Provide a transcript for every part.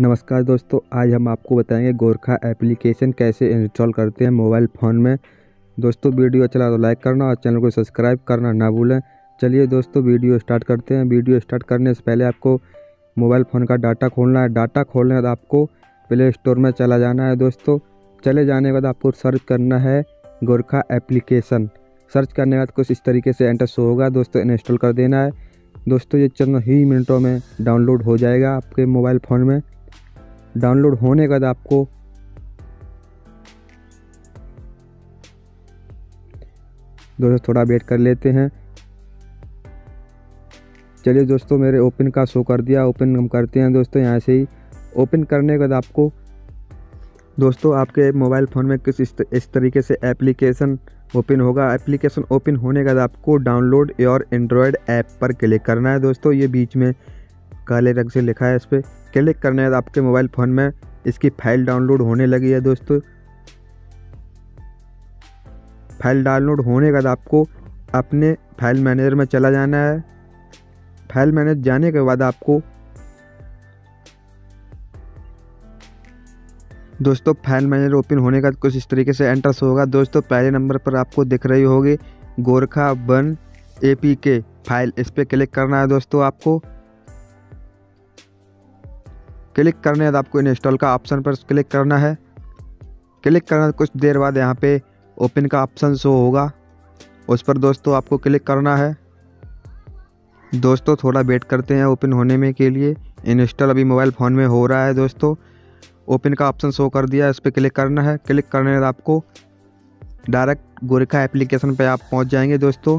नमस्कार दोस्तों, आज हम आपको बताएँगे गोरखा एप्लीकेशन कैसे इंस्टॉल करते हैं मोबाइल फ़ोन में। दोस्तों, वीडियो अच्छा लगा तो लाइक करना और चैनल को सब्सक्राइब करना ना भूलें। चलिए दोस्तों, वीडियो स्टार्ट करते हैं। वीडियो स्टार्ट करने से पहले आपको मोबाइल फ़ोन का डाटा खोलना है। डाटा खोलने के बाद आपको प्ले स्टोर में चला जाना है दोस्तों। चले जाने के बाद आपको सर्च करना है गोरखा एप्लीकेशन। सर्च करने के बाद कुछ इस तरीके से एंटर शो होगा। दोस्तों, इंस्टॉल कर देना है। दोस्तों, ये चंद ही मिनटों में डाउनलोड हो जाएगा आपके मोबाइल फ़ोन में। डाउनलोड होने के बाद आपको दोस्तों थोड़ा वेट कर लेते हैं। चलिए दोस्तों, मेरे ओपन का शो कर दिया, ओपन हम करते हैं दोस्तों, यहाँ से ही। ओपन करने के बाद आपको दोस्तों, आपके मोबाइल फ़ोन में किस इस तरीके से एप्लीकेशन ओपन होगा। एप्लीकेशन ओपन होने के बाद आपको डाउनलोड योर एंड्रॉयड ऐप पर क्लिक करना है दोस्तों। ये बीच में काले रंग से लिखा है इस पर क्लिक करने के बाद आपके मोबाइल फ़ोन में इसकी फ़ाइल डाउनलोड होने लगी है दोस्तों। फ़ाइल डाउनलोड होने के बाद आपको अपने फ़ाइल मैनेजर में चला जाना है। फ़ाइल मैनेजर जाने के बाद आपको दोस्तों, फ़ाइल मैनेजर ओपन होने का कुछ इस तरीके से एंटर्स होगा। दोस्तों, पहले नंबर पर आपको दिख रही होगी, Gorkha one A P K file. इस पर क्लिक करना है दोस्तों आपको। क्लिक करने बाद आपको इंस्टॉल का ऑप्शन पर क्लिक करना है। क्लिक करने कुछ देर बाद यहाँ पे ओपन का ऑप्शन शो होगा। उस पर दोस्तों आपको क्लिक करना है। दोस्तों थोड़ा वेट करते हैं ओपन होने में के लिए। इंस्टॉल अभी मोबाइल फ़ोन में हो रहा है दोस्तों। ओपन का ऑप्शन शो कर दिया है उस पर क्लिक करना है। क्लिक करने बाद आपको डायरेक्ट गोरिका एप्लीकेशन पर आप पहुँच जाएँगे दोस्तों।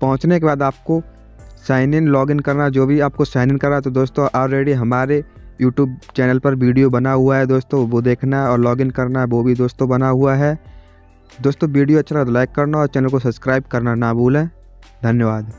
पहुँचने के बाद आपको साइन इन लॉगिन करना, जो भी आपको साइन इन करा तो दोस्तों ऑलरेडी हमारे यूट्यूब चैनल पर वीडियो बना हुआ है दोस्तों, वो देखना और लॉगिन करना है वो भी दोस्तों बना हुआ है। दोस्तों, वीडियो अच्छा लगा तो लाइक करना और चैनल को सब्सक्राइब करना ना भूलें। धन्यवाद।